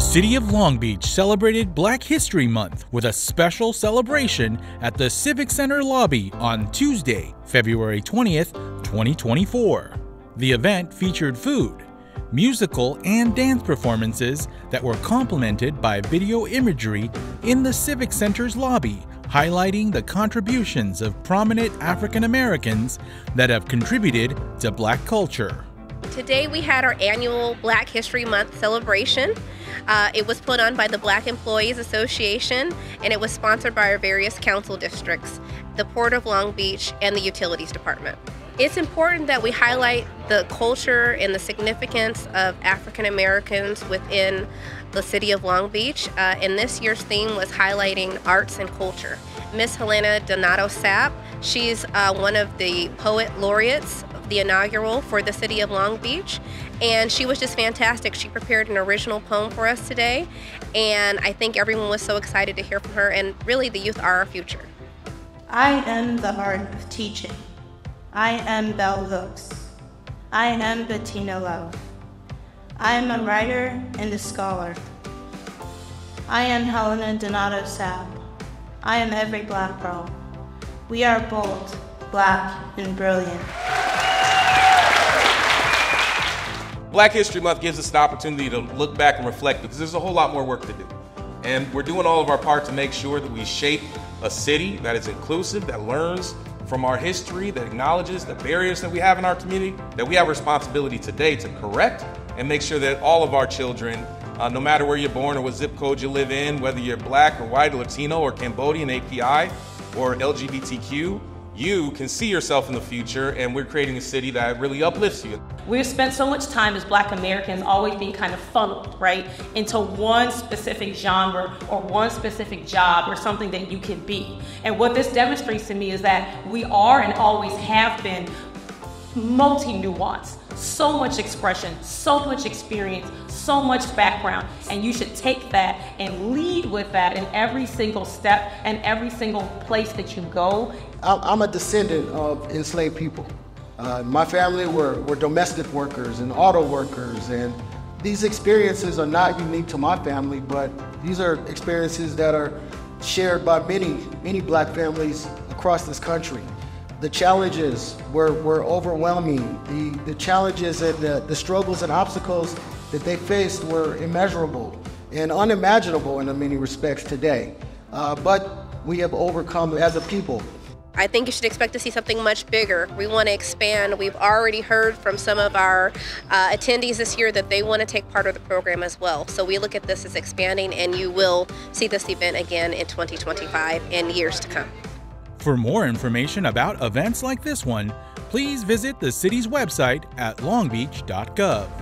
The city of Long Beach celebrated Black History Month with a special celebration at the Civic Center lobby on Tuesday, February 20th, 2024. The event featured food, musical, and dance performances that were complemented by video imagery in the Civic Center's lobby, highlighting the contributions of prominent African Americans that have contributed to black culture. Today we had our annual Black History Month celebration. Uh, it was put on by the Black Employees Association and it was sponsored by our various council districts, the Port of Long Beach, and the Utilities Department. It's important that we highlight the culture and the significance of African Americans within the city of Long Beach, uh, and this year's theme was highlighting arts and culture. Miss Helena Donato Sapp, she's uh, one of the poet laureates the inaugural for the city of Long Beach, and she was just fantastic. She prepared an original poem for us today, and I think everyone was so excited to hear from her, and really the youth are our future. I am the heart of teaching. I am Bell Hooks. I am Bettina Love. I am a writer and a scholar. I am Helena Donato Sapp. I am every black girl. We are bold, black, and brilliant. Black History Month gives us an opportunity to look back and reflect because there's a whole lot more work to do. And we're doing all of our part to make sure that we shape a city that is inclusive, that learns from our history, that acknowledges the barriers that we have in our community, that we have responsibility today to correct and make sure that all of our children, uh, no matter where you're born or what zip code you live in, whether you're black or white or Latino or Cambodian API or LGBTQ, you can see yourself in the future and we're creating a city that really uplifts you. We've spent so much time as black Americans always being kind of funneled, right, into one specific genre or one specific job or something that you can be. And what this demonstrates to me is that we are and always have been multi nuanced, so much expression, so much experience, so much background. And you should take that and lead with that in every single step and every single place that you go. I'm a descendant of enslaved people. Uh, my family were, were domestic workers and auto workers, and these experiences are not unique to my family, but these are experiences that are shared by many, many black families across this country. The challenges were, were overwhelming. The, the challenges and the, the struggles and obstacles that they faced were immeasurable and unimaginable in many respects today. Uh, but we have overcome as a people. I think you should expect to see something much bigger. We want to expand. We've already heard from some of our uh, attendees this year that they want to take part of the program as well. So we look at this as expanding, and you will see this event again in 2025 and years to come. For more information about events like this one, please visit the city's website at longbeach.gov.